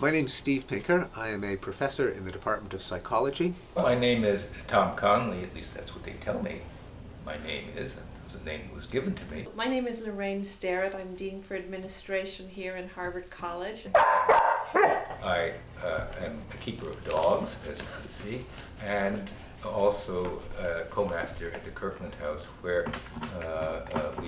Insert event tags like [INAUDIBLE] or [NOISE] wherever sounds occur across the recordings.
My name's Steve Pinker. I am a professor in the Department of Psychology. My name is Tom Conley, at least that's what they tell me. My name is, that was the name that was given to me. My name is Lorraine Sterritt. I'm Dean for Administration here in Harvard College. I uh, am a keeper of dogs, as you can see, and also a co-master at the Kirkland House, where uh, uh, we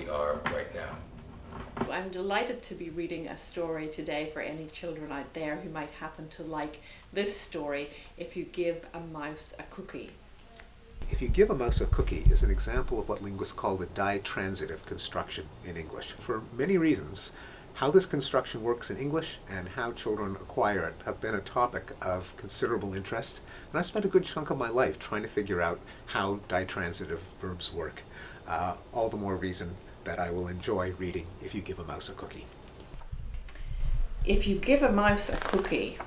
are right now. I'm delighted to be reading a story today for any children out there who might happen to like this story if you give a mouse a cookie. If you give a mouse a cookie is an example of what linguists call the ditransitive construction in English. For many reasons, how this construction works in English and how children acquire it have been a topic of considerable interest, and I spent a good chunk of my life trying to figure out how ditransitive verbs work. Uh, all the more reason that I will enjoy reading If You Give a Mouse a Cookie. If you give a mouse a cookie,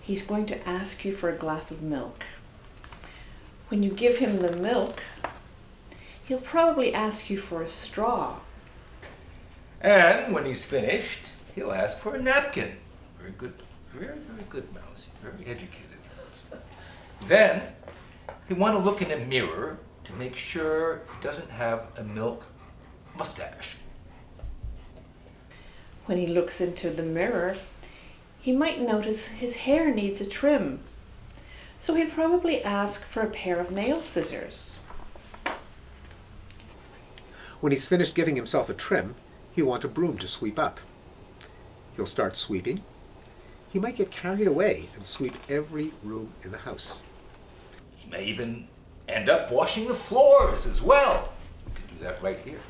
he's going to ask you for a glass of milk. When you give him the milk, he'll probably ask you for a straw. And when he's finished, he'll ask for a napkin. Very good, very, very good mouse, very educated mouse. Then he'll want to look in a mirror to make sure he doesn't have a milk mustache. When he looks into the mirror, he might notice his hair needs a trim. So he'll probably ask for a pair of nail scissors. When he's finished giving himself a trim, he'll want a broom to sweep up. He'll start sweeping. He might get carried away and sweep every room in the house. He may even end up washing the floors as well. You can do that right here.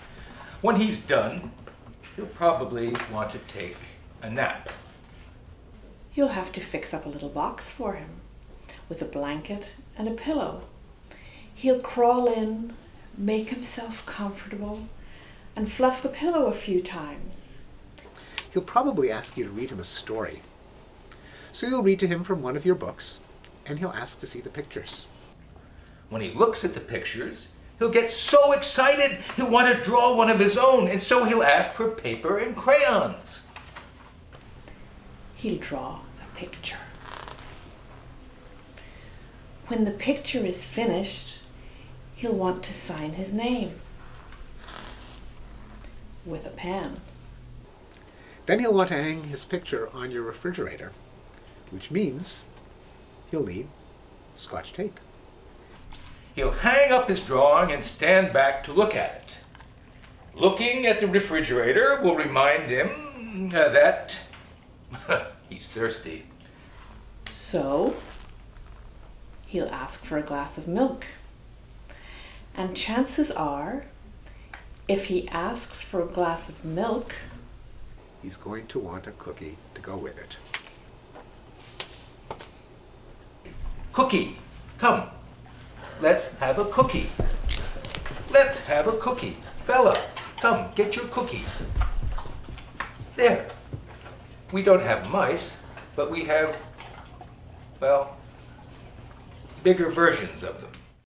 When he's done, he'll probably want to take a nap. You'll have to fix up a little box for him with a blanket and a pillow. He'll crawl in, make himself comfortable, and fluff the pillow a few times. He'll probably ask you to read him a story. So you'll read to him from one of your books, and he'll ask to see the pictures. When he looks at the pictures, he'll get so excited he'll want to draw one of his own, and so he'll ask for paper and crayons. He'll draw a picture. When the picture is finished, he'll want to sign his name with a pen. Then he'll want to hang his picture on your refrigerator, which means he'll need scotch tape. He'll hang up his drawing and stand back to look at it. Looking at the refrigerator will remind him uh, that [LAUGHS] he's thirsty. So, he'll ask for a glass of milk. And chances are, if he asks for a glass of milk, he's going to want a cookie to go with it. Cookie, come. Let's have a cookie. Let's have a cookie. Bella, come, get your cookie. There. We don't have mice, but we have, well, bigger versions of them.